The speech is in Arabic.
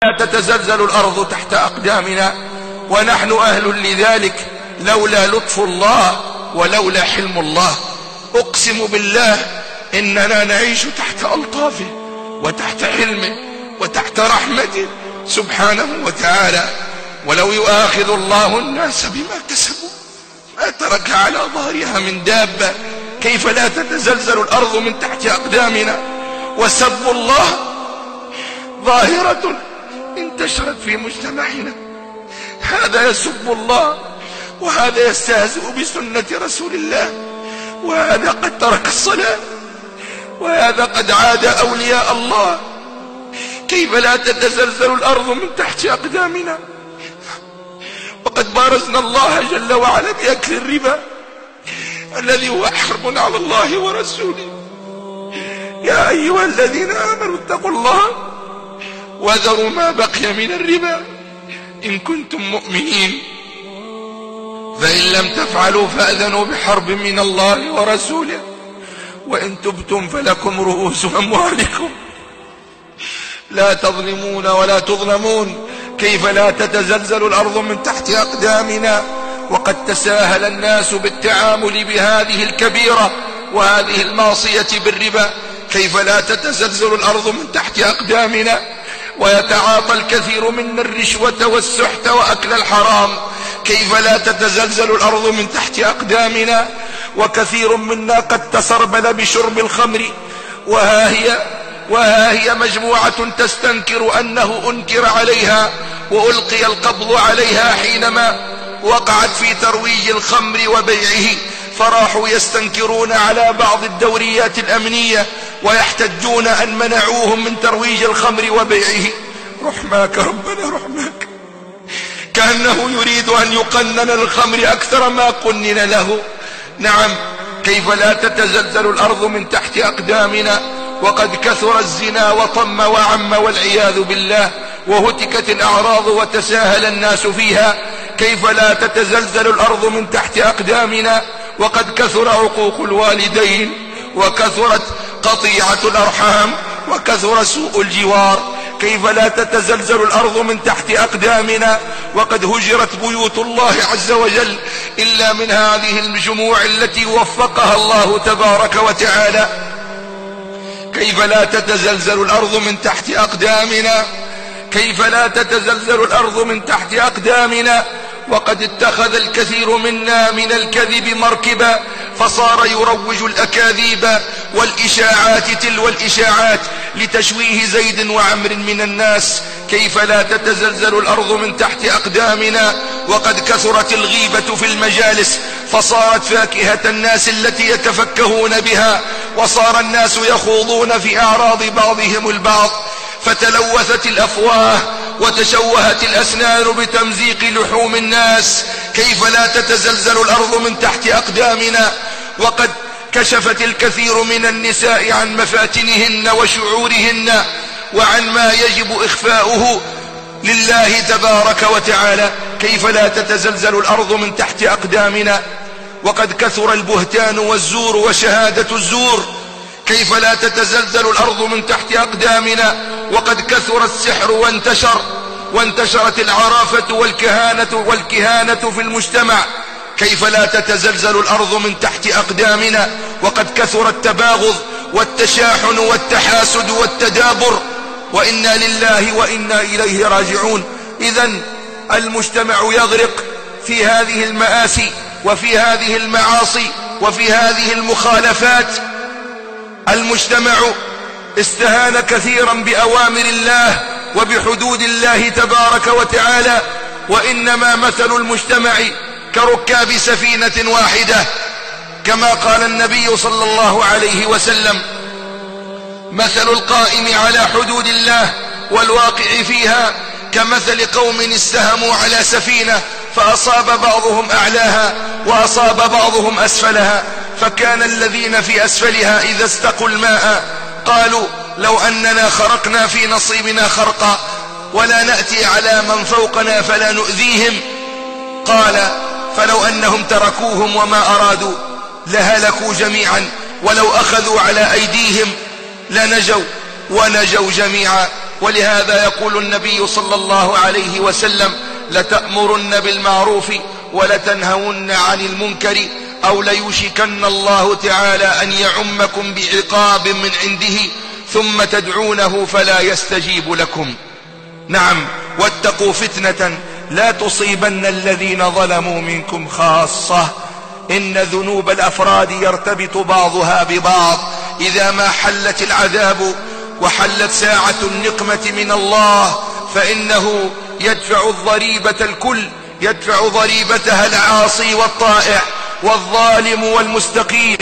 تتزلزل الأرض تحت أقدامنا ونحن أهل لذلك لولا لطف الله ولولا حلم الله. أقسم بالله إننا نعيش تحت ألطافه وتحت حلمه وتحت رحمته سبحانه وتعالى. ولو يؤاخذ الله الناس بما كسبوا ما ترك على ظهرها من دابة. كيف لا تتزلزل الأرض من تحت أقدامنا؟ وسب الله ظاهرة انتشرت في مجتمعنا. هذا يسب الله وهذا يستهزئ بسنة رسول الله وهذا قد ترك الصلاة وهذا قد عاد أولياء الله. كيف لا تتزلزل الأرض من تحت أقدامنا؟ وقد بارزنا الله جل وعلا بأكل الربا الذي هو حرب على الله ورسوله. يا أيها الذين آمنوا اتقوا الله وذروا ما بقي من الربا. إن كنتم مؤمنين. فإن لم تفعلوا فأذنوا بحرب من الله ورسوله. وإن تبتم فلكم رؤوس أموالكم. لا تظلمون ولا تظلمون. كيف لا تتزلزل الأرض من تحت أقدامنا؟ وقد تساهل الناس بالتعامل بهذه الكبيرة وهذه المعصية بالربا. كيف لا تتزلزل الأرض من تحت أقدامنا؟ ويتعاطى الكثير منا الرشوة والسحت وأكل الحرام. كيف لا تتزلزل الأرض من تحت أقدامنا؟ وكثير منا قد تسربل بشرب الخمر. وها هي وها هي مجموعة تستنكر أنه أنكر عليها وألقي القبض عليها حينما وقعت في ترويج الخمر وبيعه. فراحوا يستنكرون على بعض الدوريات الأمنية ويحتجون أن منعوهم من ترويج الخمر وبيعه. رحماك ربنا رحماك كأنه يريد أن يقنن الخمر أكثر ما قنن له. نعم كيف لا تتزلزل الأرض من تحت أقدامنا؟ وقد كثر الزنا وطم وعم والعياذ بالله. وهتكت الأعراض وتساهل الناس فيها. كيف لا تتزلزل الأرض من تحت أقدامنا؟ وقد كثر عقوق الوالدين. وكثرت قطيعة الأرحام وكثر سوء الجوار. كيف لا تتزلزل الأرض من تحت أقدامنا؟ وقد هجرت بيوت الله عز وجل إلا من هذه الجموع التي وفقها الله تبارك وتعالى. كيف لا تتزلزل الأرض من تحت أقدامنا؟ كيف لا تتزلزل الأرض من تحت أقدامنا؟ وقد اتخذ الكثير منا من الكذب مركبا فصار يروج الأكاذيب والإشاعات تلو الإشاعات لتشويه زيد وعمر من الناس. كيف لا تتزلزل الأرض من تحت أقدامنا؟ وقد كثرت الغيبة في المجالس فصارت فاكهة الناس التي يتفكهون بها وصار الناس يخوضون في أعراض بعضهم البعض. فتلوثت الأفواه وتشوهت الأسنان بتمزيق لحوم الناس. كيف لا تتزلزل الأرض من تحت أقدامنا؟ وقد كشفت الكثير من النساء عن مفاتنهن وشعورهن وعن ما يجب إخفاؤه لله تبارك وتعالى. كيف لا تتزلزل الأرض من تحت أقدامنا؟ وقد كثر البهتان والزور وشهادة الزور. كيف لا تتزلزل الأرض من تحت أقدامنا؟ وقد كثر السحر وانتشر وانتشرت العرافة والكهانة والكهانة في المجتمع. كيف لا تتزلزل الأرض من تحت أقدامنا؟ وقد كثر التباغض والتشاحن والتحاسد والتدابر. وإنا لله وإنا إليه راجعون. إذا المجتمع يغرق في هذه المآسي وفي هذه المعاصي وفي هذه المخالفات. المجتمع استهان كثيرا بأوامر الله وبحدود الله تبارك وتعالى وإنما مثل المجتمع كركاب سفينة واحدة. كما قال النبي صلى الله عليه وسلم مثل القائم على حدود الله والواقع فيها كمثل قوم استهموا على سفينة فأصاب بعضهم أعلاها وأصاب بعضهم أسفلها فكان الذين في أسفلها إذا استقوا الماء قالوا لو أننا خرقنا في نصيبنا خرقا ولا نأتي على من فوقنا فلا نؤذيهم. قال فلو أنهم تركوهم وما أرادوا لهلكوا جميعا ولو أخذوا على أيديهم لنجوا ونجوا جميعا. ولهذا يقول النبي صلى الله عليه وسلم لتأمرن بالمعروف ولتنهون عن المنكر. أو ليوشكن الله تعالى أن يعمكم بعقاب من عنده ثم تدعونه فلا يستجيب لكم. نعم واتقوا فتنة لا تصيبن الذين ظلموا منكم خاصة. إن ذنوب الأفراد يرتبط بعضها ببعض. إذا ما حلت العذاب وحلت ساعة النقمة من الله فإنه يدفع الضريبة الكل يدفع ضريبتها العاصي والطائع. والظالم والمستقيم.